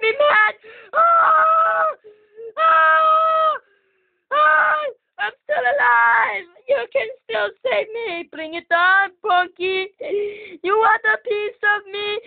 made me mad. Oh, ah! oh, ah! oh, ah! I'm still alive. You can still save me. Bring it on, Punky. You want a piece of me?